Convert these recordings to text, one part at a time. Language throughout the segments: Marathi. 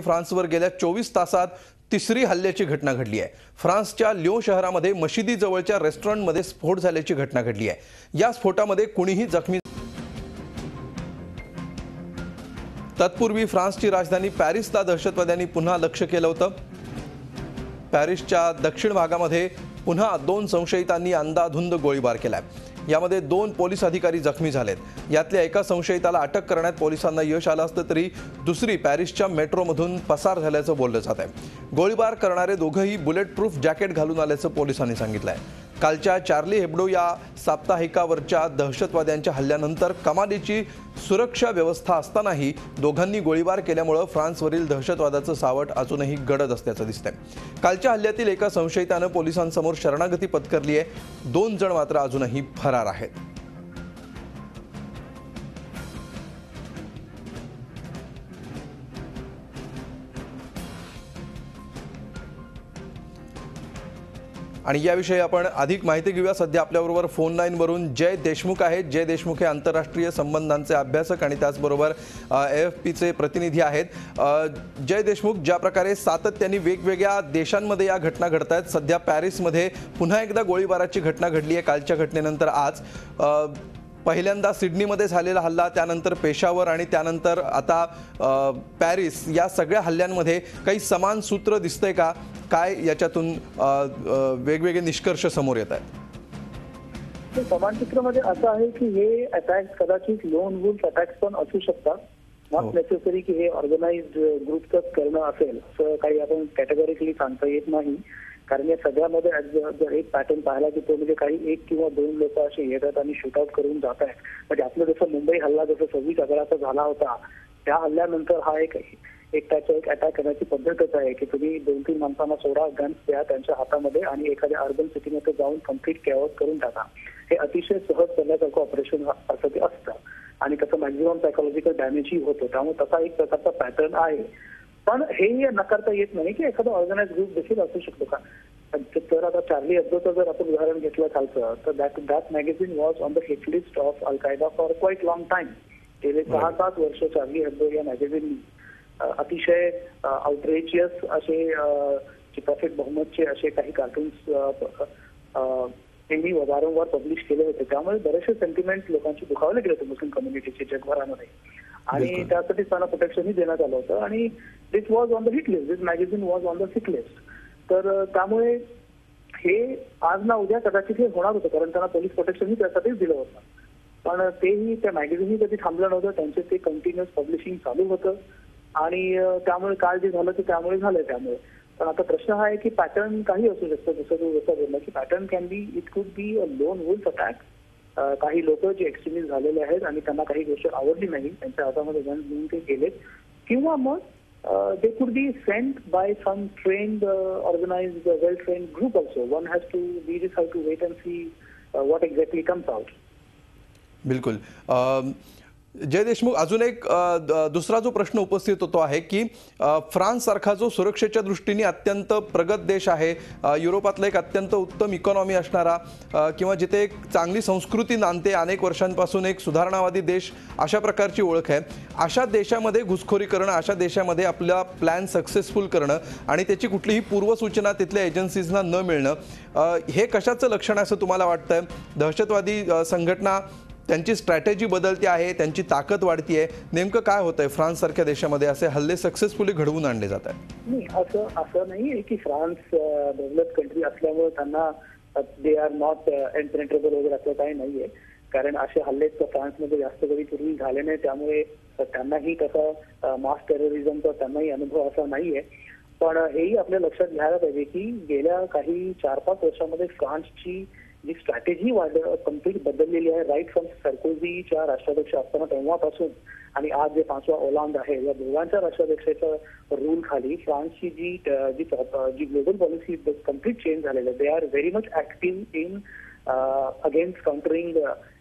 फ्रान्सवर गेल्या चोवीस तासात तिसरी हल्ल्याची घटना घडली आहे. फ्रान्सच्या लिओ शहरामध्ये मशिदीजवळच्या रेस्टॉरंटमध्ये स्फोट झाल्याची घटना घडली आहे. या स्फोटामध्ये कुणीही जखमी तत्पूर्वी फ्रान्सची राजधानी पॅरिसला दहशतवाद्यांनी पुन्हा लक्ष केलं होतं. पॅरिसच्या दक्षिण भागामध्ये पुन्हा दोन संशयितांनी अंदाधुंद गोळीबार केलाय. यामध्ये दोन पोलीस अधिकारी जखमी झालेत. यातल्या एका संशयिताला अटक करण्यात पोलिसांना यश आलं असलं तरी दुसरी पॅरिसच्या मेट्रोमधून पसार झाल्याचं बोललं जात आहे गोळीबार करणारे दोघंही बुलेट प्रूफ जॅकेट घालून आल्याचं पोलिसांनी सांगितलं आहे कालच्या चार्ली हेब्डो या साप्ताहिकावरच्या दहशतवाद्यांच्या हल्ल्यानंतर कमालीची सुरक्षा व्यवस्था असतानाही दोघांनी गोळीबार केल्यामुळं फ्रान्सवरील दहशतवादाचं सावट अजूनही गडद असल्याचं दिसतंय. कालच्या हल्ल्यातील एका संशयितानं पोलिसांसमोर शरणागती पत्करली आहे दोन जण मात्र अजूनही फरार आहेत. आणि याविषयी आपण अधिक माहिती घेऊया. सध्या आपल्याबरोबर फोन लाईनवरून जय देशमुख आहेत. जय देशमुख हे आंतरराष्ट्रीय संबंधांचे अभ्यासक आणि त्याचबरोबर एफ पीचे प्रतिनिधी आहेत. जय देशमुख ज्या प्रकारे सातत्याने वेगवेगळ्या देशांमध्ये या घटना घडत आहेत सध्या पॅरिसमध्ये पुन्हा एकदा गोळीबाराची घटना घडली आहे कालच्या घटनेनंतर आज. पहिल्यांदा सिडनीमध्ये झालेला हल्ला त्यानंतर पेशावर आणि त्यानंतर आता पॅरिस या सगळ्या हल्ल्यांमध्ये काही समान सूत्र दिसतंय का? काय याच्यातून वेगवेगळे निष्कर्ष समोर येत आहेत? समान चित्रामध्ये असं आहे की हे अटॅक्स कदाचित लोन वुल्फ अटॅक्स पण असू शकतात. हो. नॉट नेसेसरी की हे ऑर्गनाइज्ड ग्रुपच करणं असेल असं काही आपण कॅटेगोरिकली सांगता येत नाही. कारण या सगळ्यामध्ये जर एक पॅटर्न पाहिला की तो म्हणजे काही एक किंवा दोन लोक असे येतात आणि शूटआउट करून जात आहेत. म्हणजे आपलं जसं मुंबई हल्ला जसं सव्वीस अकराचा झाला होता त्या हल्ल्यानंतर हा एक एक त्याचा एक अटॅक करण्याची पद्धतच आहे की तुम्ही दोन तीन माणसांना सोडा गन्स द्या त्यांच्या हातामध्ये आणि एखाद्या अर्बन सिटीमध्ये जाऊन कंप्लीट केअर्स करून टाका. हे अतिशय सहज करण्यासारखं ऑपरेशन असं ते असतं. आणि त्याचं मॅक्झिमम सायकोलॉजिकल डॅमेजही होतं. त्यामुळे तसा एक प्रकारचा पॅटर्न आहे. पण हेही नकारता येत नाही की एखादा ऑर्गनाइज ग्रुप देखील असू शकतो का? तर आता चार्ली अब्दोचं जर आपण उदाहरण घेतलं खालचं तर that that magazine was on the hit list of al Qaeda for quite long time गेले सहा सात वर्ष चार्ली अब्दो या मॅगझिन अतिशय आउटरेजियस असे प्रॉफिट बहुमतचे असे काही कार्टून्स त्यांनी वारंवार पब्लिश केले होते. त्यामुळे बरेचसे सेंटिमेंट लोकांची दुखावले गेले होते मुस्लिम कम्युनिटीचे जगभरामध्ये. आणि. त्यासाठी त्यांना प्रोटेक्शनही देण्यात आलं होतं. आणि this was on the hit list this magazine was on the sick list तर त्यामुळे हे आज ना उद्या कदाचित हे होणार होतं कारण त्यांना पोलीस प्रोटेक्शनही त्यासाठीच दिलं होतं. पण तेही त्या मॅगझिनही कधी थांबलं नव्हतं. त्यांचे ते कंटिन्युअस पब्लिशिंग चालू होतं. आणि त्यामुळे काल जे झालं ते त्यामुळे झालं त्यामुळे. पण आता प्रश्न हा आहे की पॅटर्न काही असू शकतं. जसं तू जसं बोलला की pattern can be it could be a lone wolf attack काही लोक जे एक्स्ट्रीमिस्ट झालेले आहेत आणि त्यांना काही गोष्ट आवडली नाही त्यांच्या हातामध्ये गन घेऊन ते गेलेत. किंवा मग they could be sent by some trained organise well trained group also one has to we just have to wait and see what exactly comes out बिलकुल. जय देशमुख अजून एक द- दुसरा जो प्रश्न उपस्थित होतो आहे की फ्रान्स फ्रान्ससारखा जो सुरक्षेच्या दृष्टीने अत्यंत प्रगत देश आहे युरोपातला एक अत्यंत उत्तम इकॉनॉमी असणारा किंवा जिथे एक चांगली संस्कृती नांदते अनेक वर्षांपासून एक सुधारणावादी देश अशा प्रकारची ओळख आहे. अशा देशामध्ये घुसखोरी करणं अशा देशामध्ये आपला प्लॅन सक्सेसफुल करणं आणि त्याची कुठलीही पूर्वसूचना तिथल्या एजन्सीजना न मिळणं हे कशाचं लक्षण आहे असं तुम्हाला वाटतं दहशतवादी संघटना त्यांची स्ट्रॅटेजी बदलते आहे त्यांची ताकद वाढती आहे. नेमकं काय होतंय? फ्रान्स सारख्या देशामध्ये असे हल्ले सक्सेसफुली घडवून आणले जात आहेत. नाही असं असं नाही आहे की फ्रान्स डेव्हलप कंट्री असल्यामुळे त्यांना दे आर नॉट एनपेनेट्रेबल वगैरे असं काही नाहीये कारण असे हल्ले तर फ्रान्समध्ये जास्त कधी पूर्वी झाले नाही त्यामुळे त्यांनाही तसा मास टेररिझमचा त्यांनाही अनुभव असा नाहीये पण हेही आपल्या लक्षात घ्यायला पाहिजे की गेल्या काही चार पाच वर्षामध्ये फ्रान्सची जी स्ट्रॅटेजी वाढ कंप्लीट बदललेली आहे राईट फ्रॉम सरकोजीच्या राष्ट्राध्यक्ष असताना तेव्हापासून आणि आज जे पाचवा ओलांड आहे या दोघांच्या राष्ट्राध्यक्षाच्या रूल खाली फ्रान्सची जी जी जी ग्लोबल पॉलिसी कंप्लीट चेंज झालेलं आहे. They are very much active in against countering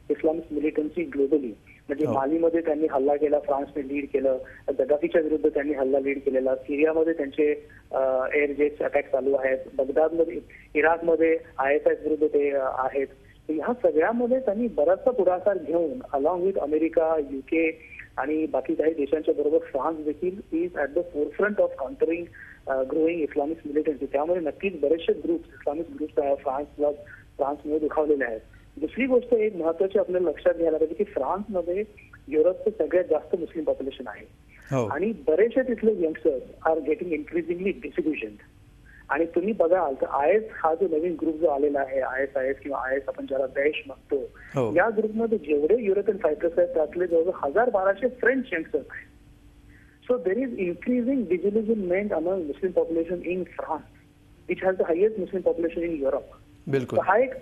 Islamic militancy globally म्हणजे हो. मालीमध्ये त्यांनी हल्ला केला फ्रान्सने लीड केलं गदाफीच्या विरुद्ध त्यांनी हल्ला लीड केलेला सिरियामध्ये त्यांचे एअर जेट्स अटॅक चालू आहेत बगदादमध्ये इराकमध्ये आय एस एस विरुद्ध ते आहेत. ह्या सगळ्यामध्ये त्यांनी बराचसा पुढाकार घेऊन अलॉंग विथ अमेरिका युके आणि बाकी काही देशांच्या बरोबर फ्रान्स देखील is at the forefront of countering growing Islamic militancy त्यामुळे नक्कीच बरेचसे ग्रुप इस्लामिक ग्रुप्स फ्रान्सला फ्रान्समुळे दुखावलेले आहेत. दुसरी गोष्ट एक महत्वाची आपल्याला लक्षात घ्यायला पाहिजे की फ्रान्समध्ये युरोपचं सगळ्यात जास्त मुस्लिम पॉप्युलेशन आहे. हो. आणि बरेचसे तिथले youngsters are getting increasingly disillusion आणि तुम्ही बघाल तर आय एस हा जो नवीन ग्रुप जो आलेला आहे आय एस आय एस किंवा आय एस आपण ज्याला दैश हो. म्हणतो या ग्रुपमध्ये जेवढे युरोपियन फायटर्स आहेत त्यातले जवळजवळ हजार बाराशे फ्रेंच यंगस्टर्स आहेत. So there is increasing disillusionment among Muslim population in France which has the highest Muslim population in Europe बिलकुल. हा एक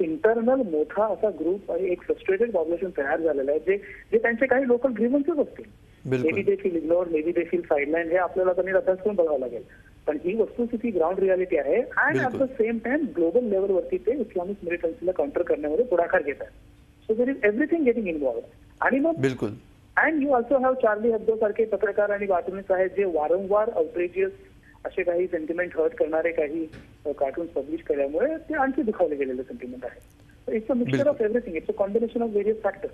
इंटरनल मोठा असा ग्रुप आणि एक फ्रस्ट्रेटेड पॉप्युलेशन तयार झालेला आहे जे जे त्यांचे काही लोकल ग्रीव्हन्सेस असतील. Maybe they feel ignore maybe they feel sideline हे आपल्याला त्यांनी अभ्यास करून बघावं लागेल. पण ही वस्तुस्थिती ग्राउंड रियालिटी आहे and at the. Same time global लेवलवरती ते इस्लामिक मिलिटन्सीला काउंटर करण्यामध्ये पुढाकार घेत आहेत. So there is everything getting involve आणि मग बिलकुल. And you also have Charlie Hebdo सारखे पत्रकार आणि कार्टूनिस्ट आहेत जे वारंवार आउटरेजियस असे काही सेंटिमेंट हर्ट करणारे काही कार्टून पब्लिश केल्यामुळे ते आणखी दुखावले गेलेले सेंटिमेंट आहे. It's a mixture. Of everything it's a combination of various factors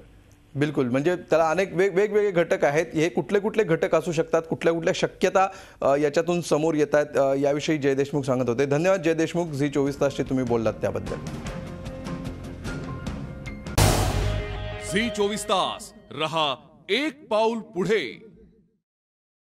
बिलकुल. म्हणजे त्याला अनेक वेग वेगवेगळे घटक आहेत. हे कुठले कुठले घटक असू शकतात? कुठल्या कुठल्या शक्यता याच्यातून समोर येत आहेत? याविषयी जय देशमुख सांगत होते. धन्यवाद जय देशमुख. झी चोवीस तासचे तुम्ही बोललात त्याबद्दल. झी चोवीस तास. रहा एक पाऊल पुढे.